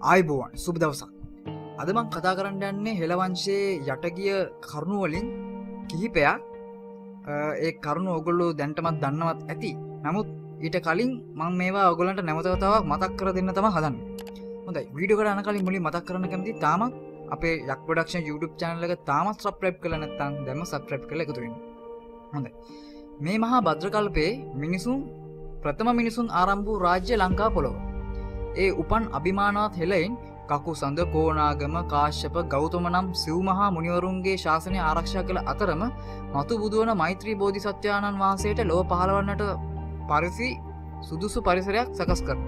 ආයිබෝවන් සුබ දවසක් අදමං කතා කරන්න යන්නේ හෙළවංශයේ යටගිය කරුණුවලින් කිහිපයක්. ඒ කරුණු ඔගොල්ලු දැන්ටමත් දන්නවත් ඇති. නමුත් ඊට කලින් මං මේවා ඔගොලන්ට නැවතවතාවක් මතක් කර දෙන්න තම හදන්න. හොඳයි. වීඩිය කරන කලින් මුලි මතක් කරන කැමති තාම අපේ යක් පඩක්ෂ YouTube චානලක තාමත් සප්‍රප් කල නැත්තන් දැම සප්‍රප් කළ එකතුවෙන් හොඳයි. මේ මහා භද්‍රකල්පයේ මිනිසුන් ප්‍රථම මිනිසුන් ආරම්භූ රාජ්‍ය ලංකා පොළොව. ඒ උපන් අභිමානවත් හෙලයින් කකු සඳ කෝනාගම කාශ්‍යප ගෞතම නම් සිව්මහා මුනිවරුන්ගේ ශාසනය ආරක්ෂා කළ අතරම මතු බුදුවන මෛත්‍රී බෝධි සත්‍යාණන් වහන්සේට ලෝ පහළවන්නට පරිසි සුදුසු පරිසරයක් සකස් කර.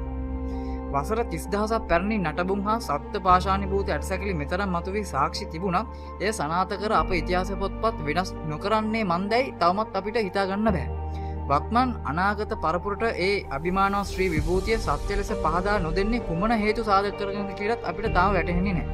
වසර තිස්දහසක් පැරණි නටබුම් හා සත්‍ය පාශානි භූත ඇටසැකිලි මෙතරම් මතුවී සාක්ෂි තිබුණත් එය සනාතකර අප ඉතිහාස පොත්පත් වෙනස් නොකරන්නේ මන්දැයි තවමත් අපිට හිතාගන්න බෑ. වක්මන් අනාගත පරපුරට ඒ අභිමානව ශ්‍රී විභූතිය සත්‍ය ලෙස පහදා නොදෙන්නේ කුමන හේතු සාධක කරගන්න කියලත් අපිට තාම වැටහෙන්නේ නෑ.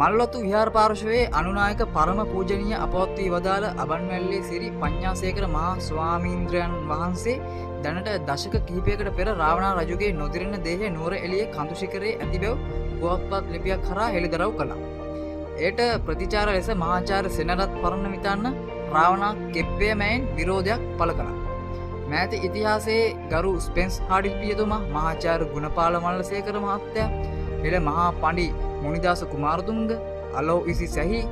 මල්ලොත්තු විහාර පාර්ශවයේ අනුනායක පරම පූජනීය අපවත්වී වදාළ අබන්වැල්ලේ සිරි පඤ්ඥාසයකර මහා ස්වාමීන්ද්‍රයන් වහන්සේ දැනට දශක කිහිපයකට පෙර රාවණ රජුගේ නොදිරෙන දේහ නුවර එලිය කඳුශිකරේ ඇති බැව් පුවත්පත් ලිපියක් කරා හෙළිදරව් කළා. ඒට ප්‍රතිචාර ලෙස මහාචාර සෙනරත් පරණ විතන්න රාවණ කෙප්පයමයින් විරෝධයක් පළ කළා. මෑත ඉතිහාසේ ගරු ස්පෙන්ස් හාඩිල්පියතුමා මහාචාර ගුණපාල මල්ල සේකර මහත්තය එළ මහා පණ්ඩි මුනිදාස කුමාරදුංග අලෝ ඉසි සැහි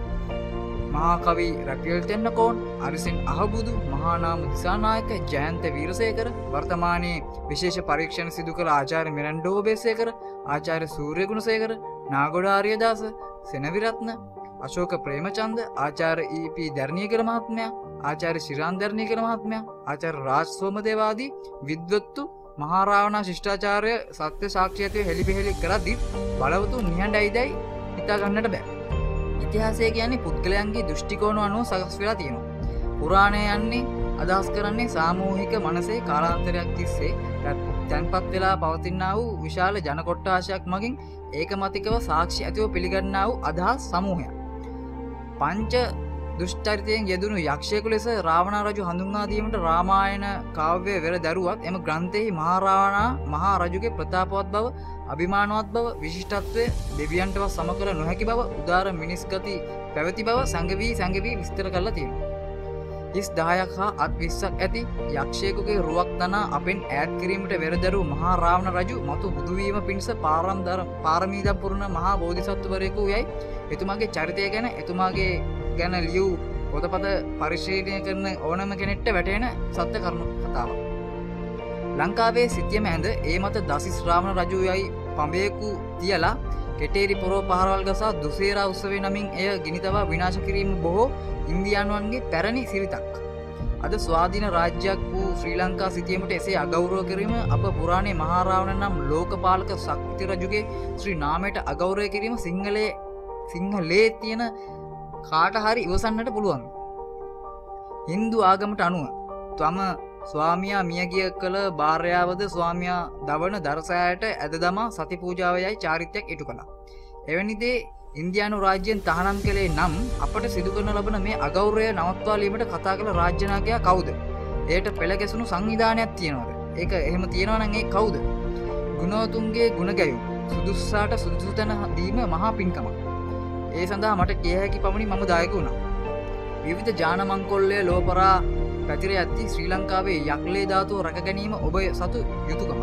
මහාකවි රැපියල් තෙන්නකෝන් අරිසින් අහබුදු මහානාම දිසානායක ජයන්ත වීරසයකර වර්තමානයේ විශේෂ පරීක්ෂණ සිදු කළ ආචාර මිරන්ඩෝබේසයකර ආචාර සූර්යගුණසයකර නාගොඩාරියදාස සෙනවිරත්න අශෝක ප්‍රේමචන්ද ආචාර ඊපී ධර්ණීකර මහත්මයා ආචාර ශිරාන්ධර්ණීකර මහත්මයා ආචාර රාජ් සෝමදේවාදී විද්වත්තු මහාරාවනා ශිෂ්ඨාචාරය සත්‍ය සාක්ෂයතය හෙළිපිහෙළි කරදදි බලවතු නිහඬ අයිදයි හිතා ගන්නට බෑ. ඉතිහාසය කියන්නේ පුද්ගලයන්ගේ දෘෂ්ටිකෝණු අනුව සකස් වෙලා තියෙනවා. පුරාණය යන්නේ අදහස් කරන්නේ සාමූහික මනසේ කාලාන්තරයක් තිස්සේ තැන්පත් වෙලා පවතින්න වූ විශාල ජනකොට්ටාශයක් මගින් ඒක මතිකව සාක්ෂි ඇතිව පිළිගන්න වූ අදහස් සමූහය. පංච දුෂ්ටරිතයෙන් යෙදනු යක්ෂයකු ලෙස රාවණ රජු හඳුන්වාදීමට රාමායන කාව්‍ය වෙර දැරුවත් එම ග්‍රන්ථෙහි මහාරාවනා මහා රජුගේ ප්‍රතාපවත් බව අභිමානුවත් බව විශිෂ්ටත්වය දෙවියන්ටව සම කර නොහැකි බව උදාර මිනිස්ගති පැවති බව සැඟවී සැඟවී විස්තර කරලා තියෙන. හිස් දායක් හා අත් විස්සක් ඇති යක්ෂයකුගේ රුවක් තනා අපෙන් ඈත් කිරීමට වෙරදරු මහා රාවණ රජු මතු බුදුවීම පිණිස පාරම්දර පාරමීදම් පුරණ මහා බෝධිසත්වරයකු යයි එතුමාගේ චරිතය ගැන එතුමාගේ ගැන ලියව් පොතපත පරිශීලනය කරන ඕනම කෙනෙට්ට වැටෙන සත්‍ය කරුණු කතාව. ලංකාවේ සිතියම ඇඳ ඒ මත දසිස් රාවණ රජු යයි පඹයකු තියලා කෙටේරි පොරෝ පහරවල් ගසා දුසේරා උත්සවේ නමින් එය ගිනිතවා විනාශ කිරීම බොහෝ ඉන්දියානුවන්ගේ පැරණි සිරිතක්. අද ස්වාධීන රාජ්‍යයක් වූ ශ්‍රී ලංකා සිතියමට එසේ අගෞරෝ කිරීම අප පුරාණේ මහාරාවණ නම් ලෝකපාලක සක්ති රජුගේ ශ්‍රී නාමයට අගෞරය කිරීම සිංහලේ සිංහලේ තියෙන කාට හරි ඉවසන්නට පුළුවන්. හින්දු ආගමට අනුව තම ස්වාමයා මියගිය කළ භාර්යාවද ස්වාමයා දවන දරසෑයට ඇද දමා සති පූජාවයයි චාරිත්‍යයක් ඉටු කළා. එවැනිදේ ඉන්දයානු රාජ්‍යයෙන් තහනම් කළේ නම් අපට සිදුකරන ලබන මේ අගෞරය නවත්වාලීමට කතා කළ රාජ්‍යනාකයා කවුද. ඒට පෙළගැසුණු සංවිධානයක් තියෙනවද. ඒක එහෙම තියෙනවනගේ කවුද. ගුණෝතුන්ගේ ගුණ ගැයු සුදුස්සාට සුදුසු තැන දීම මහා පින්කම. ඒ සඳහා මට කියහැකි පමණි මම දායක වුණා. විවිධ ජානමංකොල්ලය ලෝපරා පැතිර ඇත්ති ශ්‍රී ලංකාවේ යක්ලේ ධාතුව රැක ගැනීම ඔබ සතු යුතුකම.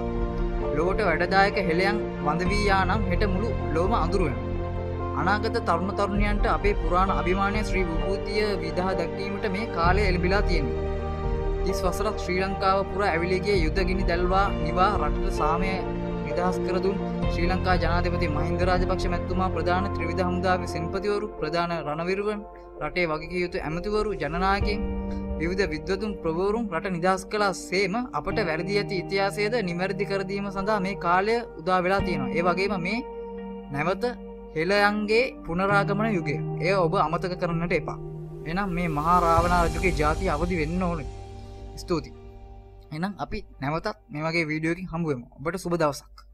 ලෝට වැඩදායක හෙළයන් වඳවීයා නම් හෙට මුළු ලෝම අඳුරුවෙන. අනාගත තරුණ තරුණයන්ට අපේ පුරාණ අභිමානය ශ්‍රී භූතිය විදහා දැක්වීමට මේ කාලය එල්බිලා තියෙන්නේ. තිස් වසරත් ශ්‍රී ලංකාව පුර ඇවිලිගේ යුද්ධගිනි දැල්වා නිවා රටට සාමය නිදහස් කරදුන් ශ්‍රී ලංකා ජනාධපති මහින්ද රාජපක්ෂ මැත්තුමා ප්‍රධාන ත්‍රවිධ හමුදාව සෙන්පතිවරු ප්‍රධාන රණවිරුවන් රටේ වගකිය යුතු ඇමතිවරු ජනනායකෙන් විවිධ විද්වතුන් ප්‍රවරුම් රට නිදහස් කලා සේම අපට වැරදි ඇති ඉතිහාසේද නිවැරදි කරදීම සඳහා මේ කාලය උදා වෙලා තියෙනවා. ඒ වගේම මේ නැවත හෙළයන්ගේ පුනරාගමන යුගේ එය ඔබ අමතක කරන්නට එපා. එනම් මේ මහා රාවනා රජුගේ ජාති අවදි වෙන්න ඕන. ස්තුති එනම් අපි නැවතත් මේ වගේ වීඩියෝකින් හමුුවම ඔබට සුබ දවසක්.